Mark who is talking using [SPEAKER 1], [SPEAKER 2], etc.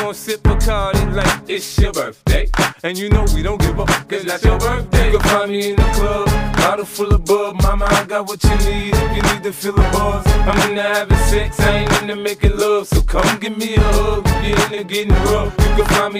[SPEAKER 1] gon' sip a card like it's your birthday. And you know we don't give a fuck, it's not your birthday. You can find me in the club, bottle full of bub. Mama, I got what you need if you need to fill the buzz. I'm into having sex, I ain't into making love. So come give me a hug if you're into getting rough. You can find me